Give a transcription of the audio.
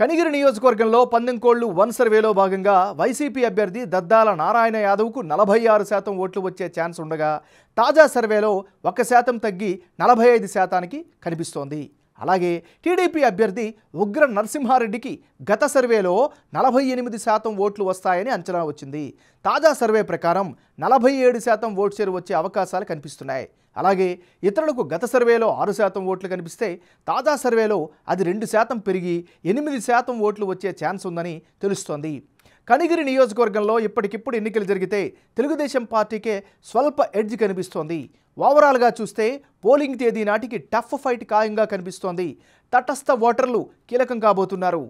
కనిగిరి నియోజకవర్గంలో పందెంకోళ్ళు వన్ సర్వేలో భాగంగా వైసీపీ అభ్యర్థి దద్దాల నారాయణ యాదవ్కు నలభై ఆరు శాతం ఓట్లు వచ్చే ఛాన్స్ ఉండగా తాజా సర్వేలో ఒక శాతం తగ్గి నలభై ఐదు శాతానికి కనిపిస్తోంది. అలాగే టీడీపీ అభ్యర్థి ఉగ్ర నరసింహారెడ్డికి గత సర్వేలో నలభై ఎనిమిది శాతం ఓట్లు వస్తాయని అంచనా వచ్చింది. తాజా సర్వే ప్రకారం నలభై ఏడు శాతం ఓట్ షేర్ వచ్చే అవకాశాలు కనిపిస్తున్నాయి. అలాగే ఇతరులకు గత సర్వేలో ఆరు శాతం ఓట్లు కనిపిస్తే తాజా సర్వేలో అది రెండు శాతం పెరిగి ఎనిమిది శాతం ఓట్లు వచ్చే ఛాన్స్ ఉందని తెలుస్తోంది. కనిగిరి నియోజకవర్గంలో ఇప్పటికిప్పుడు ఎన్నికలు జరిగితే తెలుగుదేశం పార్టీకే స్వల్ప ఎడ్జ్ కనిపిస్తోంది. ఓవరాల్గా చూస్తే పోలింగ్ తేదీ నాటికి టఫ్ ఫైట్ ఖాయంగా కనిపిస్తోంది. తటస్థ ఓటర్లు కీలకం కాబోతున్నారు.